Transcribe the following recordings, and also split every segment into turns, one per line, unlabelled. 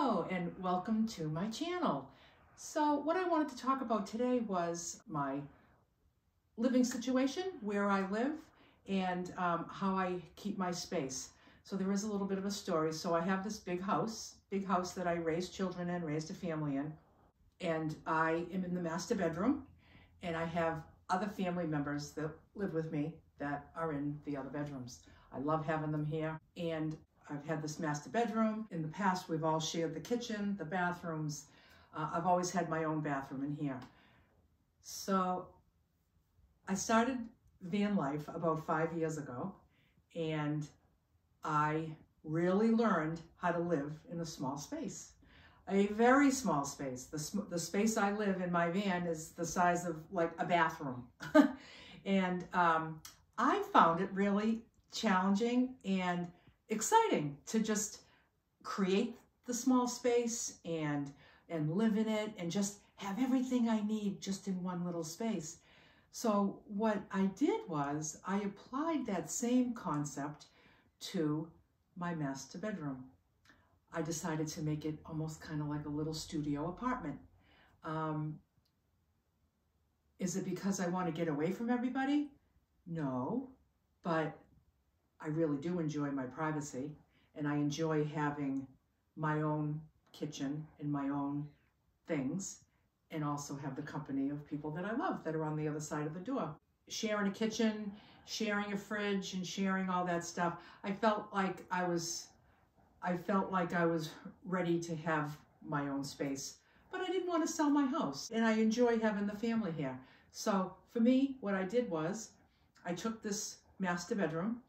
And welcome to my channel. So what I wanted to talk about today was my living situation, where I live, and um, how I keep my space. So there is a little bit of a story. So I have this big house, big house that I raised children in, raised a family in, and I am in the master bedroom, and I have other family members that live with me that are in the other bedrooms. I love having them here, and I've had this master bedroom. In the past, we've all shared the kitchen, the bathrooms. Uh, I've always had my own bathroom in here. So I started van life about five years ago, and I really learned how to live in a small space. A very small space. The, the space I live in my van is the size of like a bathroom. and um, I found it really challenging and exciting to just create the small space and and live in it and just have everything I need just in one little space. So what I did was I applied that same concept to my master bedroom. I decided to make it almost kind of like a little studio apartment. Um, is it because I want to get away from everybody? No, but I really do enjoy my privacy and I enjoy having my own kitchen and my own things and also have the company of people that I love that are on the other side of the door. Sharing a kitchen, sharing a fridge and sharing all that stuff. I felt like I was I felt like I was ready to have my own space, but I didn't want to sell my house and I enjoy having the family here. So for me, what I did was I took this master bedroom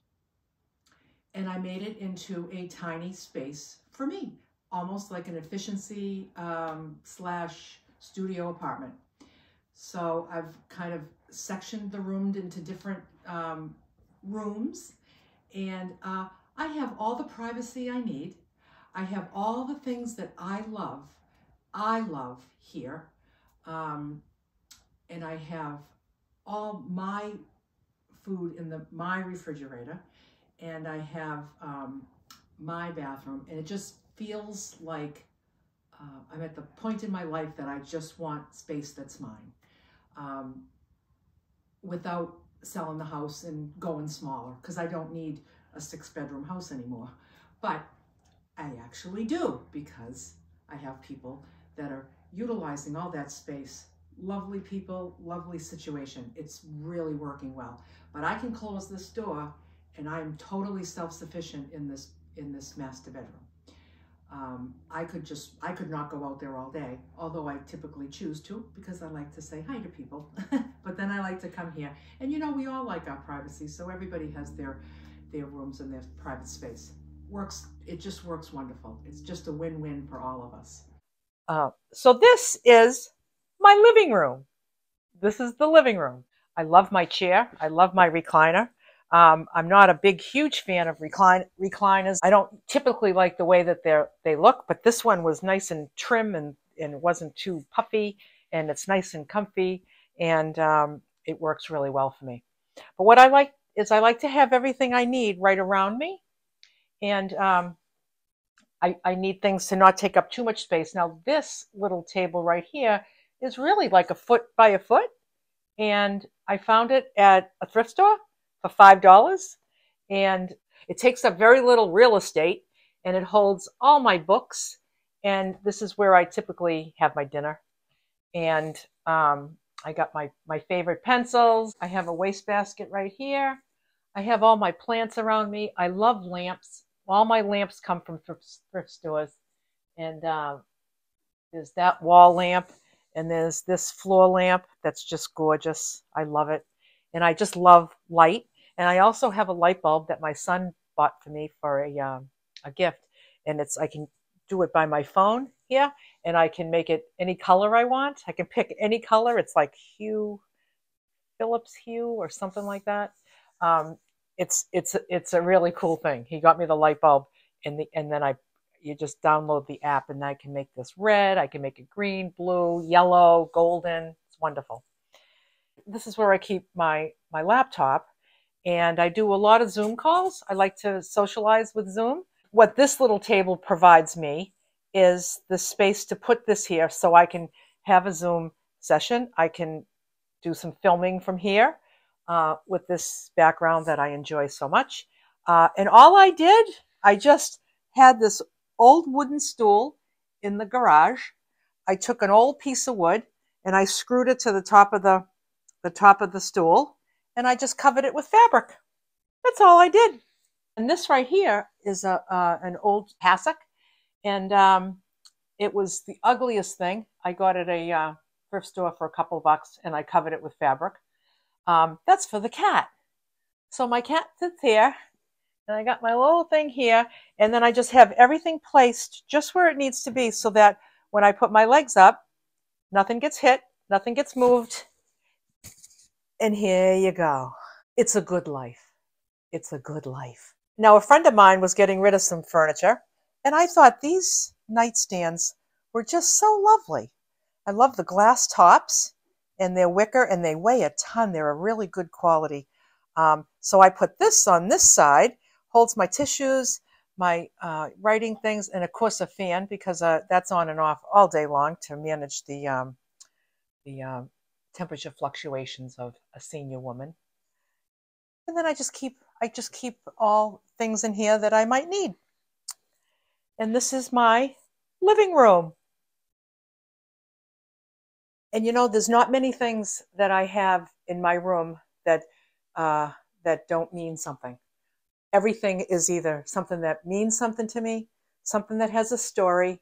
and I made it into a tiny space for me, almost like an efficiency um, slash studio apartment. So I've kind of sectioned the room into different um, rooms and uh, I have all the privacy I need. I have all the things that I love, I love here. Um, and I have all my food in the my refrigerator and I have um, my bathroom and it just feels like uh, I'm at the point in my life that I just want space that's mine um, without selling the house and going smaller because I don't need a six bedroom house anymore. But I actually do because I have people that are utilizing all that space. Lovely people, lovely situation. It's really working well. But I can close this door and I'm totally self-sufficient in this in this master bedroom. Um, I could just, I could not go out there all day, although I typically choose to because I like to say hi to people. but then I like to come here. And you know, we all like our privacy, so everybody has their, their rooms and their private space. Works, it just works wonderful. It's just a win-win for all of us.
Uh, so this is my living room. This is the living room. I love my chair. I love my recliner. Um, I'm not a big, huge fan of recline, recliners. I don't typically like the way that they they look, but this one was nice and trim and, and wasn't too puffy and it's nice and comfy and um, it works really well for me. But what I like is I like to have everything I need right around me and um, I, I need things to not take up too much space. Now this little table right here is really like a foot by a foot and I found it at a thrift store for $5. And it takes up very little real estate and it holds all my books. And this is where I typically have my dinner. And um, I got my, my favorite pencils. I have a wastebasket right here. I have all my plants around me. I love lamps. All my lamps come from thrift, stores. And uh, there's that wall lamp. And there's this floor lamp that's just gorgeous. I love it. And I just love light. And I also have a light bulb that my son bought for me for a, um, a gift. And it's, I can do it by my phone here and I can make it any color I want. I can pick any color. It's like hue, Philips hue or something like that. Um, it's, it's, it's a really cool thing. He got me the light bulb and the, and then I, you just download the app and I can make this red. I can make it green, blue, yellow, golden. It's wonderful. This is where I keep my, my laptop and I do a lot of Zoom calls. I like to socialize with Zoom. What this little table provides me is the space to put this here so I can have a Zoom session. I can do some filming from here uh, with this background that I enjoy so much. Uh, and all I did, I just had this old wooden stool in the garage. I took an old piece of wood and I screwed it to the top of the, the top of the stool and I just covered it with fabric. That's all I did. And this right here is a, uh, an old hassock and um, it was the ugliest thing. I got it at a uh, thrift store for a couple bucks and I covered it with fabric. Um, that's for the cat. So my cat sits here and I got my little thing here and then I just have everything placed just where it needs to be so that when I put my legs up, nothing gets hit, nothing gets moved. And here you go. It's a good life. It's a good life. Now, a friend of mine was getting rid of some furniture and I thought these nightstands were just so lovely. I love the glass tops and they're wicker and they weigh a ton. They're a really good quality. Um, so I put this on this side, holds my tissues, my uh, writing things, and of course a fan because uh, that's on and off all day long to manage the um, the uh, temperature fluctuations of a senior woman. And then I just keep I just keep all things in here that I might need. And this is my living room. And you know, there's not many things that I have in my room that uh, that don't mean something. Everything is either something that means something to me, something that has a story,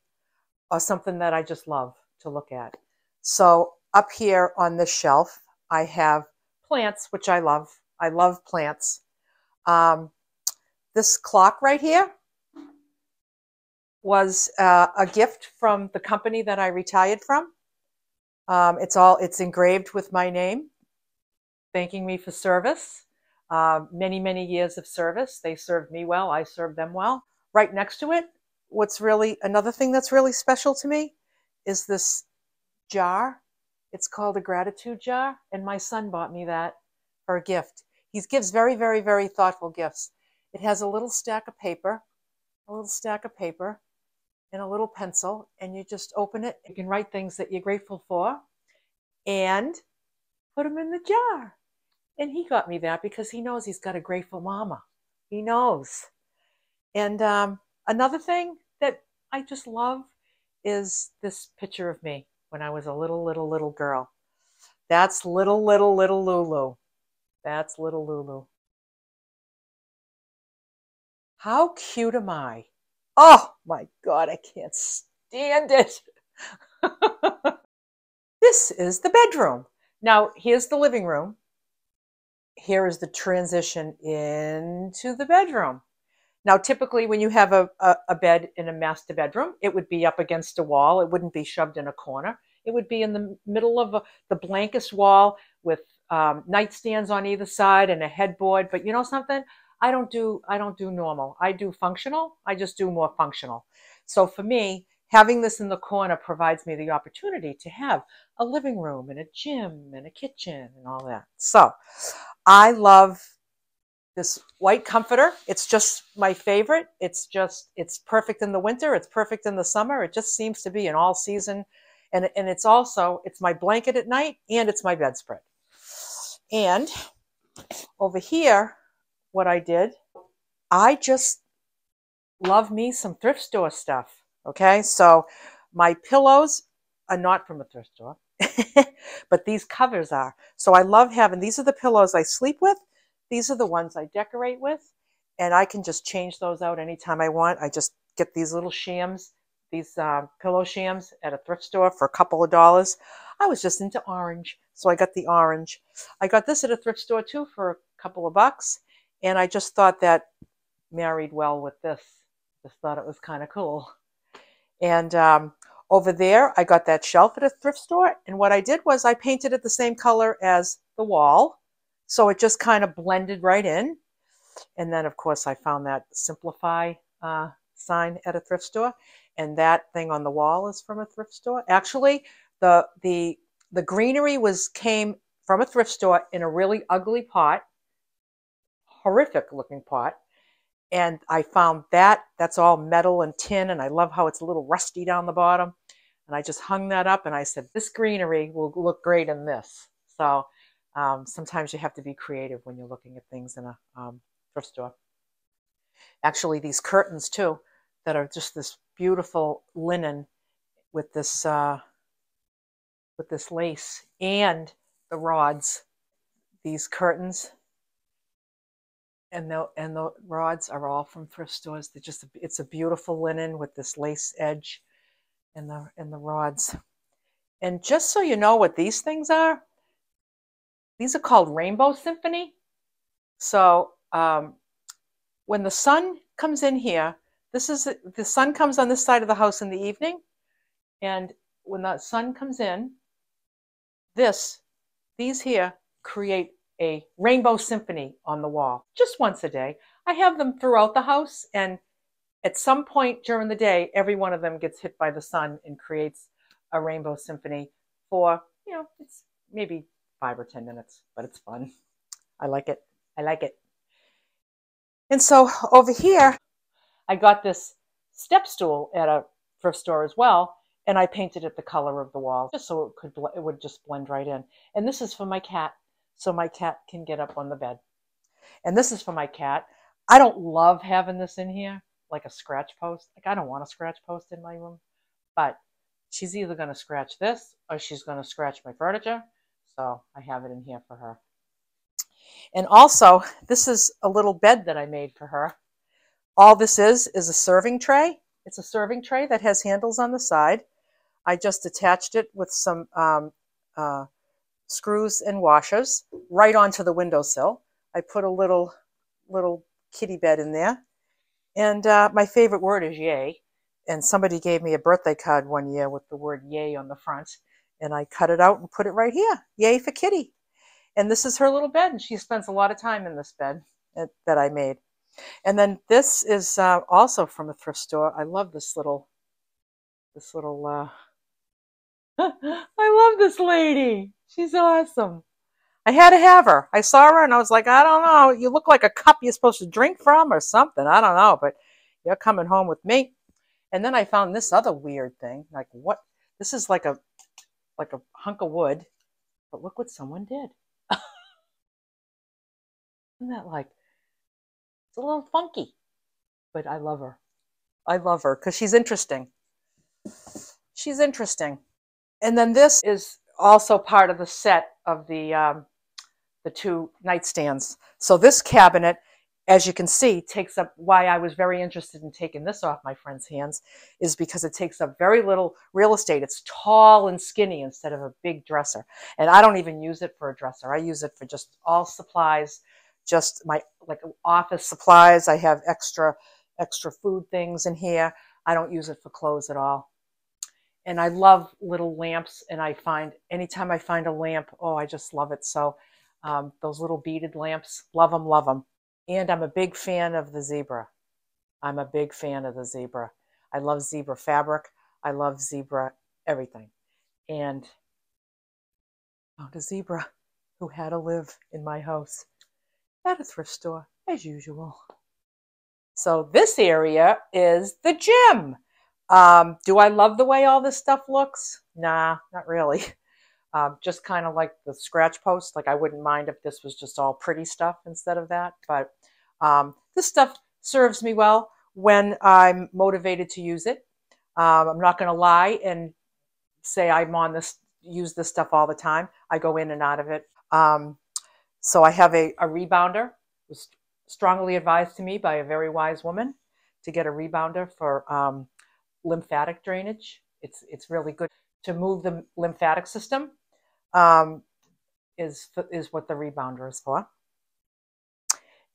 or something that I just love to look at. So up here on this shelf, I have plants, which I love. I love plants. Um, this clock right here was uh, a gift from the company that I retired from. Um, it's all it's engraved with my name, thanking me for service. Uh, many many years of service. They served me well. I served them well. Right next to it, what's really another thing that's really special to me is this jar. It's called a gratitude jar, and my son bought me that for a gift. He gives very very very thoughtful gifts. It has a little stack of paper, a little stack of paper, and a little pencil and you just open it. You can write things that you're grateful for and put them in the jar. And he got me that because he knows he's got a grateful mama. He knows. And um, another thing that I just love is this picture of me when I was a little, little, little girl. That's little, little, little Lulu. That's little Lulu. How cute am I? Oh my God, I can't stand it. this is the bedroom. Now, here's the living room. Here is the transition into the bedroom. Now, typically, when you have a, a, a, bed in a master bedroom, it would be up against a wall. It wouldn't be shoved in a corner. It would be in the middle of a, the blankest wall with um, nightstands on either side and a headboard. But you know something? I don't do I don't do normal. I do functional. I just do more functional. So for me, having this in the corner provides me the opportunity to have a living room and a gym and a kitchen and all that. So I love this white comforter. It's just my favorite. It's just it's perfect in the winter, it's perfect in the summer. It just seems to be an all season and and it's also it's my blanket at night and it's my bedspread. And over here what I did. I just love me some thrift store stuff. Okay, so my pillows are not from a thrift store, but these covers are. So I love having these are the pillows I sleep with. These are the ones I decorate with, and I can just change those out anytime I want. I just get these little shams, these uh, pillow shams at a thrift store for a couple of dollars. I was just into orange, so I got the orange. I got this at a thrift store too for a couple of bucks. And I just thought that married well with this. Just thought it was kind of cool. And um, over there, I got that shelf at a thrift store. And what I did was I painted it the same color as the wall. So it just kind of blended right in. And then, of course, I found that Simplify uh, sign at a thrift store. And that thing on the wall is from a thrift store. Actually, the, the, the greenery was came from a thrift store in a really ugly pot horrific looking pot. And I found that, that's all metal and tin, and I love how it's a little rusty down the bottom. And I just hung that up and I said, this greenery will look great in this. So um, sometimes you have to be creative when you're looking at things in a um, thrift store. Actually, these curtains too, that are just this beautiful linen with this uh, with this lace and the rods. These curtains and the and the rods are all from thrift stores. They're just it's a beautiful linen with this lace edge and the and the rods. And just so you know what these things are, these are called Rainbow Symphony. So um, when the sun comes in here, this is the sun comes on this side of the house in the evening, and when the sun comes in, this these here create a rainbow symphony on the wall just once a day. I have them throughout the house, and at some point during the day, every one of them gets hit by the sun and creates a rainbow symphony for, you know, it's maybe five or 10 minutes, but it's fun. I like it. I like it. And so over here, I got this step stool at a thrift store as well, and I painted it the color of the wall just so it could it would just blend right in. And this is for my cat so my cat can get up on the bed. And this is for my cat. I don't love having this in here, like a scratch post. Like, I don't want a scratch post in my room, but she's either going to scratch this or she's going to scratch my furniture. So I have it in here for her. And also, this is a little bed that I made for her. All this is, is a serving tray. It's a serving tray that has handles on the side. I just attached it with some um, uh, screws and washers right onto the windowsill. I put a little little kitty bed in there. And uh, my favorite word is yay. And somebody gave me a birthday card one year with the word yay on the front. And I cut it out and put it right here. Yay for kitty. And this is her little bed. And she spends a lot of time in this bed that I made. And then this is uh, also from a thrift store. I love this little, this little, uh, I love this lady. She's awesome. I had to have her. I saw her and I was like, I don't know. You look like a cup you're supposed to drink from or something. I don't know, but you're coming home with me. And then I found this other weird thing. Like what? This is like a like a hunk of wood, but look what someone did. Isn't that like it's a little funky, but I love her. I love her because she's interesting. She's interesting. And then this is also part of the set of the, um, the two nightstands. So this cabinet, as you can see, takes up why I was very interested in taking this off my friend's hands is because it takes up very little real estate. It's tall and skinny instead of a big dresser. And I don't even use it for a dresser. I use it for just all supplies, just my like office supplies. I have extra extra food things in here. I don't use it for clothes at all and I love little lamps. And I find anytime I find a lamp, oh, I just love it. So um, those little beaded lamps, love them, love them. And I'm a big fan of the zebra. I'm a big fan of the zebra. I love zebra fabric. I love zebra everything. And found a zebra who had to live in my house at a thrift store as usual. So this area is the gym. Um, do I love the way all this stuff looks? Nah, not really. Um, just kind of like the scratch post. Like I wouldn't mind if this was just all pretty stuff instead of that. But um, this stuff serves me well when I'm motivated to use it. Um, I'm not going to lie and say I'm on this, use this stuff all the time. I go in and out of it. Um, so I have a, a rebounder. It was strongly advised to me by a very wise woman to get a rebounder for um, lymphatic drainage. It's, it's really good to move the lymphatic system um, is, is what the rebounder is for.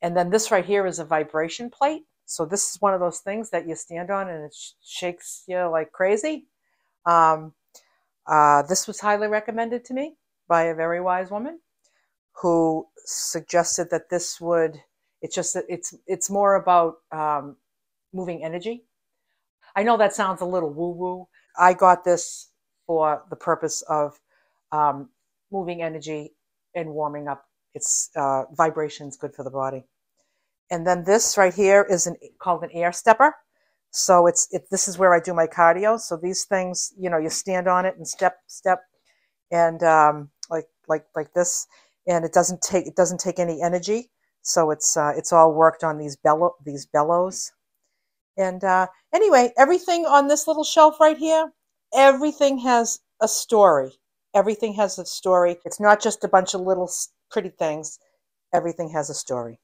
And then this right here is a vibration plate. So this is one of those things that you stand on and it sh shakes you like crazy. Um, uh, this was highly recommended to me by a very wise woman who suggested that this would, it's just, that it's, it's more about um, moving energy I know that sounds a little woo woo. I got this for the purpose of um, moving energy and warming up. It's uh, vibrations good for the body. And then this right here is an, called an air stepper. So it's it, this is where I do my cardio. So these things, you know, you stand on it and step, step, and um, like like like this, and it doesn't take it doesn't take any energy. So it's uh, it's all worked on these bellow these bellows. And uh, anyway, everything on this little shelf right here, everything has a story. Everything has a story. It's not just a bunch of little pretty things. Everything has a story.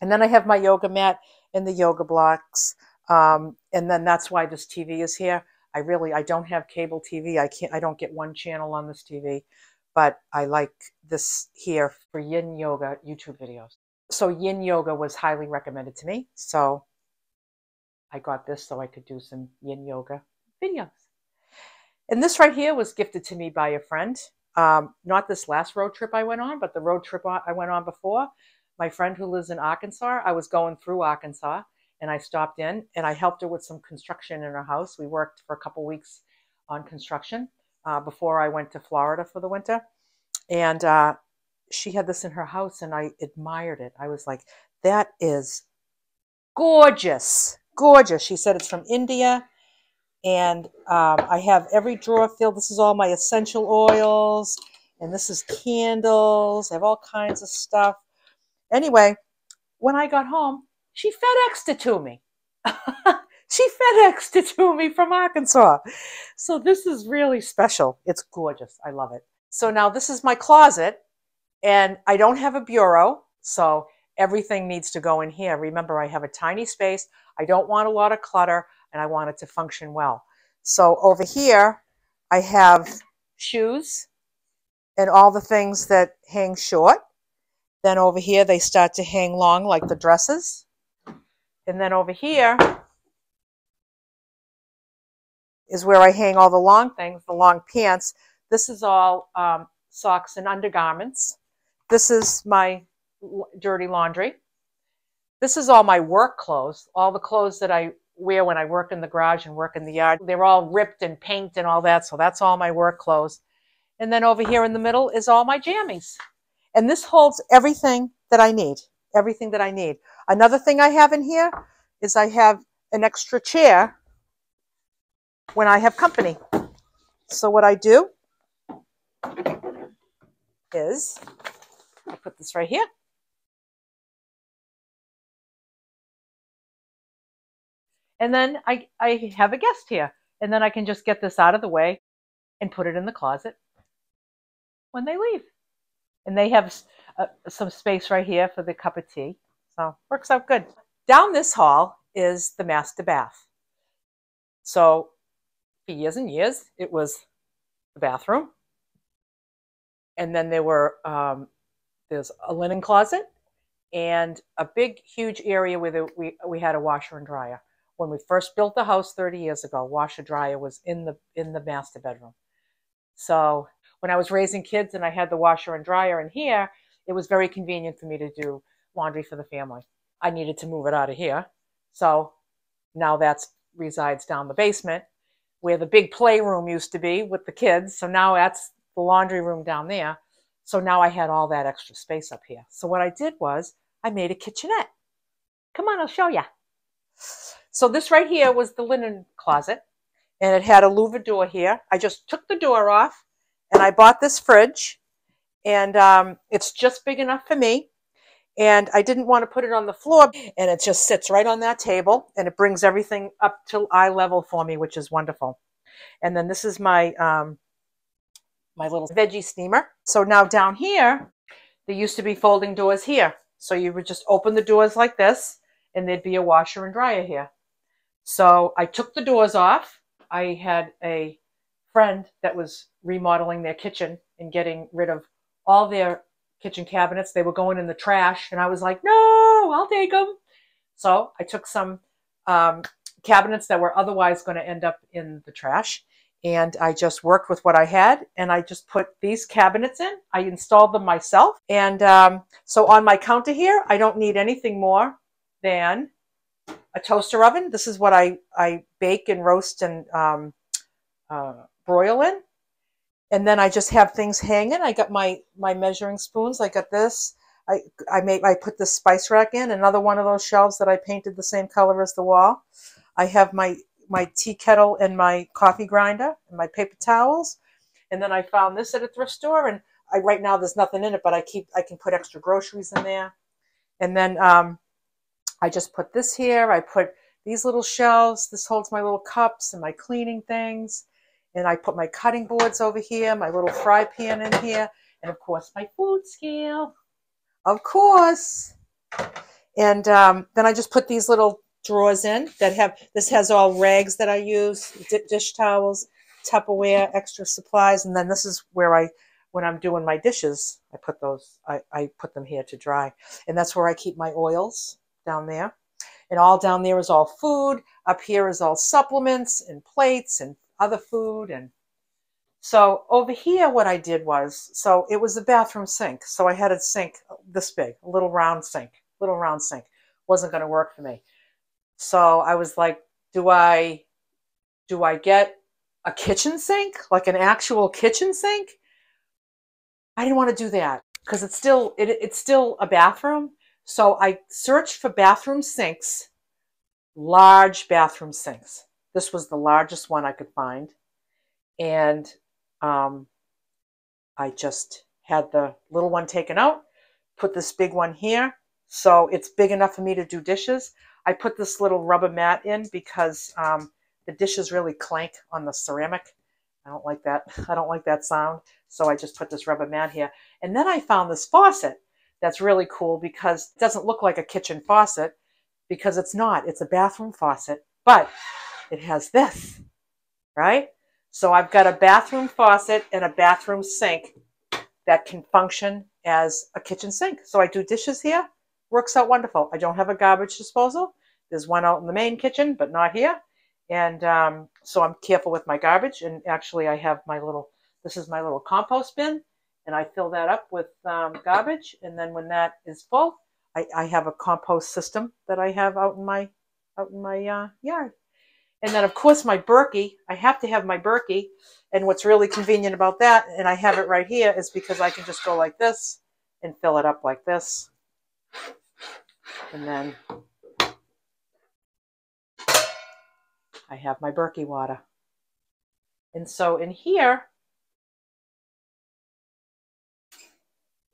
And then I have my yoga mat and the yoga blocks. Um, and then that's why this TV is here. I really, I don't have cable TV. I can't, I don't get one channel on this TV, but I like this here for yin yoga YouTube videos. So yin yoga was highly recommended to me. So I got this so I could do some yin yoga videos. And this right here was gifted to me by a friend. Um, not this last road trip I went on, but the road trip I went on before. My friend who lives in Arkansas, I was going through Arkansas and I stopped in and I helped her with some construction in her house. We worked for a couple weeks on construction uh, before I went to Florida for the winter. And uh, she had this in her house and I admired it. I was like, that is gorgeous, gorgeous. She said it's from India. And um, I have every drawer filled. This is all my essential oils. And this is candles. I have all kinds of stuff. Anyway, when I got home, she FedExed it to me. she FedExed it to me from Arkansas. So this is really special. It's gorgeous. I love it. So now this is my closet and I don't have a bureau. So everything needs to go in here. Remember, I have a tiny space. I don't want a lot of clutter and I want it to function well. So over here, I have shoes and all the things that hang short. Then over here, they start to hang long like the dresses. And then over here is where I hang all the long things, the long pants. This is all um, socks and undergarments. This is my dirty laundry. This is all my work clothes, all the clothes that I wear when I work in the garage and work in the yard. They're all ripped and paint and all that, so that's all my work clothes. And then over here in the middle is all my jammies. And this holds everything that I need, everything that I need. Another thing I have in here is I have an extra chair when I have company. So what I do is I put this right here. And then I, I have a guest here. And then I can just get this out of the way and put it in the closet when they leave. And they have uh, some space right here for the cup of tea. So works out good. Down this hall is the master bath. So for years and years, it was the bathroom. And then there were, um, there's a linen closet and a big, huge area where the, we, we had a washer and dryer when we first built the house 30 years ago, washer dryer was in the in the master bedroom. So when I was raising kids and I had the washer and dryer in here, it was very convenient for me to do laundry for the family. I needed to move it out of here. So now that resides down the basement where the big playroom used to be with the kids. So now that's the laundry room down there. So now I had all that extra space up here. So what I did was I made a kitchenette. Come on, I'll show you. So this right here was the linen closet and it had a louver door here. I just took the door off and I bought this fridge and um, it's just big enough for me. And I didn't want to put it on the floor and it just sits right on that table and it brings everything up to eye level for me, which is wonderful. And then this is my, um, my little veggie steamer. So now down here, there used to be folding doors here. So you would just open the doors like this and there'd be a washer and dryer here. So I took the doors off. I had a friend that was remodeling their kitchen and getting rid of all their kitchen cabinets. They were going in the trash. And I was like, no, I'll take them. So I took some um, cabinets that were otherwise going to end up in the trash. And I just worked with what I had and I just put these cabinets in. I installed them myself. And um, so on my counter here, I don't need anything more than a toaster oven. This is what I, I bake and roast and um, uh, broil in. And then I just have things hanging. I got my, my measuring spoons. I got this. I I made I put this spice rack in, another one of those shelves that I painted the same color as the wall. I have my my tea kettle and my coffee grinder and my paper towels. And then I found this at a thrift store and I right now there's nothing in it, but I keep I can put extra groceries in there. And then um, I just put this here. I put these little shelves. This holds my little cups and my cleaning things. And I put my cutting boards over here, my little fry pan in here, and of course my food scale. Of course. And um, then I just put these little drawers in that have, this has all rags that I use, dish towels, Tupperware, extra supplies. And then this is where I, when I'm doing my dishes, I put those, I, I put them here to dry. And that's where I keep my oils down there. And all down there is all food. Up here is all supplements and plates and other food. And so over here, what I did was, so it was a bathroom sink. So I had a sink this big, a little round sink, little round sink. Wasn't going to work for me. So I was like, do I, do I get a kitchen sink, like an actual kitchen sink? I didn't want to do that because it's still, it, it's still a bathroom. So I searched for bathroom sinks, large bathroom sinks. This was the largest one I could find. And um, I just had the little one taken out, put this big one here. So it's big enough for me to do dishes. I put this little rubber mat in because um, the dishes really clank on the ceramic. I don't like that. I don't like that sound. So I just put this rubber mat here. And then I found this faucet that's really cool because it doesn't look like a kitchen faucet because it's not. It's a bathroom faucet, but it has this, right? So I've got a bathroom faucet and a bathroom sink that can function as a kitchen sink. So I do dishes here works out wonderful. I don't have a garbage disposal. There's one out in the main kitchen, but not here. And um, so I'm careful with my garbage. And actually, I have my little, this is my little compost bin, and I fill that up with um, garbage. And then when that is full, I, I, have a compost system that I have out in my out in my uh, yard. And then, of course, my Berkey. I have to have my Berkey. And what's really convenient about that, and I have it right here, is because I can just go like this and fill it up like this. And then I have my Berkey water. And so in here,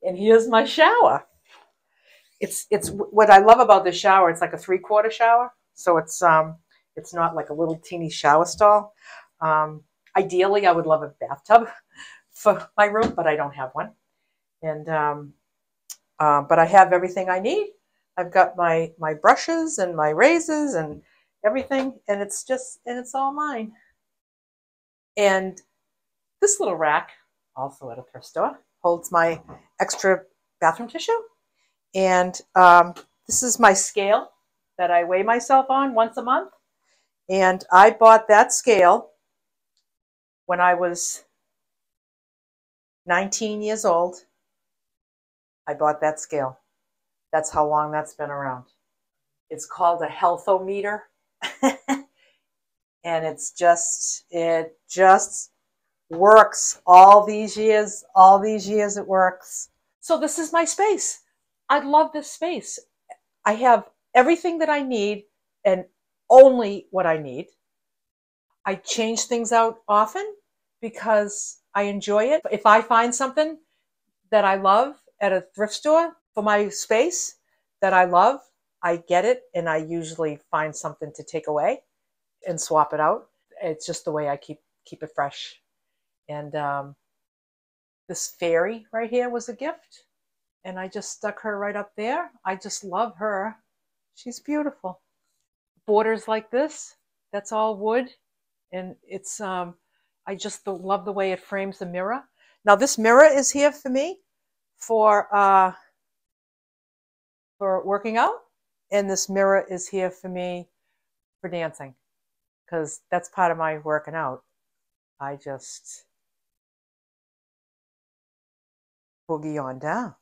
and here's my shower. It's it's what I love about this shower. It's like a three quarter shower, so it's um it's not like a little teeny shower stall. Um, ideally, I would love a bathtub for my room, but I don't have one. And um, uh, but I have everything I need. I've got my, my brushes and my razors and everything, and it's just, and it's all mine. And this little rack, also at a thrift store, holds my extra bathroom tissue. And um, this is my scale that I weigh myself on once a month. And I bought that scale when I was 19 years old. I bought that scale. That's how long that's been around. It's called a healthometer. and it's just, it just works all these years, all these years it works. So this is my space. I love this space. I have everything that I need and only what I need. I change things out often because I enjoy it. If I find something that I love at a thrift store, for my space that I love, I get it and I usually find something to take away and swap it out. It's just the way I keep keep it fresh. And um, this fairy right here was a gift, and I just stuck her right up there. I just love her. She's beautiful. Borders like this, that's all wood, and it's um, I just love the way it frames the mirror. Now this mirror is here for me for uh, for working out, and this mirror is here for me for dancing because that's part of my working out. I just boogie on down.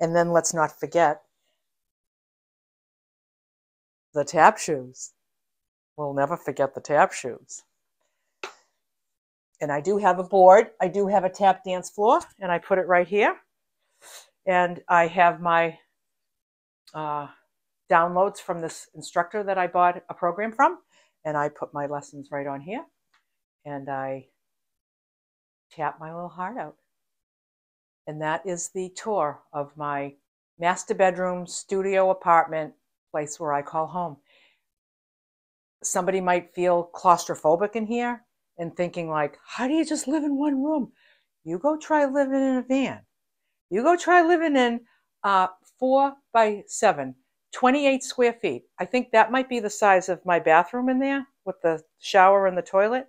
And then let's not forget the tap shoes. We'll never forget the tap shoes. And I do have a board. I do have a tap dance floor, and I put it right here. and I have my uh, downloads from this instructor that I bought a program from, and I put my lessons right on here, and I tap my little heart out. And that is the tour of my master bedroom, studio apartment, place where I call home. Somebody might feel claustrophobic in here and thinking like, how do you just live in one room? You go try living in a van. You go try living in uh, four by seven, 28 square feet. I think that might be the size of my bathroom in there with the shower and the toilet.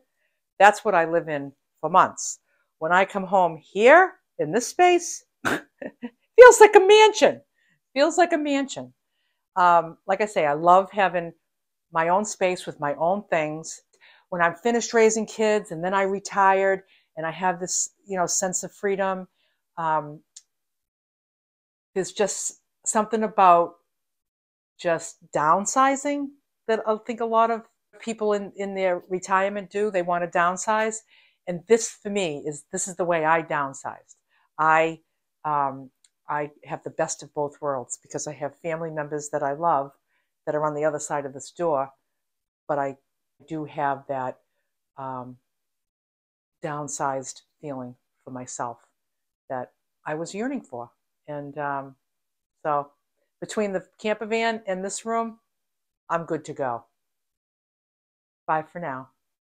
That's what I live in for months. When I come home here in this space, feels like a mansion. Feels like a mansion. Um, like I say, I love having my own space with my own things. When I'm finished raising kids and then I retired and I have this, you know, sense of freedom, um, there's just something about just downsizing that I think a lot of people in, in their retirement do. They want to downsize. And this for me is this is the way I downsized. I um, I have the best of both worlds because I have family members that I love that are on the other side of this door, but I do have that um, downsized feeling for myself that I was yearning for. And um, so between the camper van and this room, I'm good to go. Bye for now.